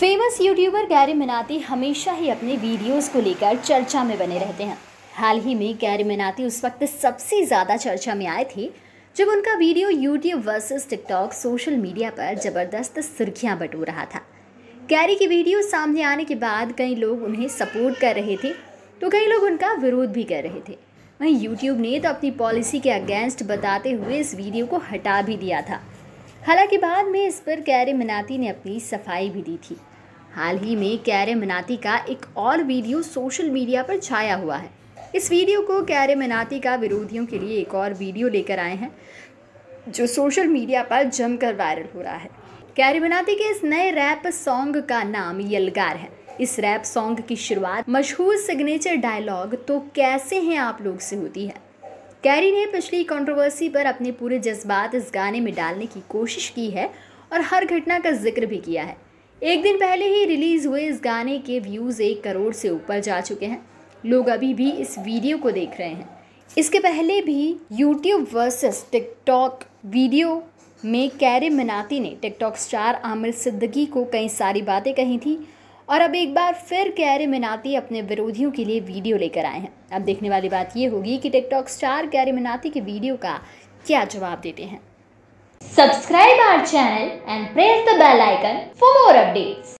Famous YouTuber Gary Minati हमेशा ही अपने videos को लेकर चर्चा में बने रहते हैं। हाल ही में गैरी मिनाती उस वक्त सबसे ज़्यादा चर्चा में आए थे, जब उनका video YouTube versus TikTok social media पर ज़बरदस्त सुर्खियाँ बटो रहा था। कैरी की वीडियो सामने आने के बाद कई लोग उन्हें सपोर्ट कर रहे थे तो कई लोग उनका विरोध भी कर रहे थे। वहीं यूट्यूब ने तो अपनी पॉलिसी के अगेंस्ट बताते हुए इस वीडियो को हटा भी दिया था। हालाँकि बाद में इस पर कैरे मनाती ने अपनी सफ़ाई भी दी थी। हाल ही में कैरे मनाती का एक और वीडियो सोशल मीडिया पर छाया हुआ है। इस वीडियो को कैरे मनाती का विरोधियों के लिए एक और वीडियो लेकर आए हैं, जो सोशल मीडिया पर जमकर वायरल हो रहा है। कैरी मनाती के इस नए रैप सॉन्ग का नाम यलगार है। इस रैप सॉन्ग की शुरुआत मशहूर सिग्नेचर डायलॉग तो कैसे हैं आप लोग से होती है? कैरी ने पिछली कंट्रोवर्सी पर अपने पूरे जज्बात इस गाने में डालने की कोशिश की है और हर घटना का ज़िक्र भी किया है। एक दिन पहले ही रिलीज़ हुए इस गाने के व्यूज़ एक करोड़ से ऊपर जा चुके हैं। लोग अभी भी इस वीडियो को देख रहे हैं। इसके पहले भी यूट्यूब वर्सेस टिकटॉक वीडियो में कैरे मनाती ने टिकटॉक स्टार आमिर सिद्दगी को कई सारी बातें कही थी। और अब एक बार फिर कैरे मिनाती अपने विरोधियों के लिए वीडियो लेकर आए हैं। अब देखने वाली बात ये होगी कि टिकटॉक स्टार कैरे मिनाती के वीडियो का क्या जवाब देते हैं। Subscribe our channel and press the bell icon for more updates